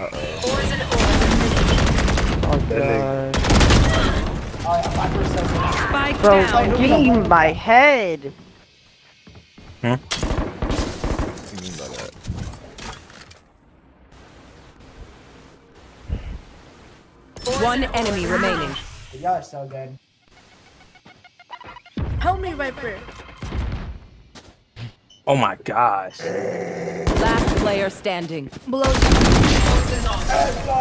Ores and ores. Oh god. Alright, I'm back for a second. Spike Bro, down. I'm getting my head. What do you mean by that? One enemy remaining. Y'all are so good. Help me, Viper. Oh my gosh. Last player standing. Hey,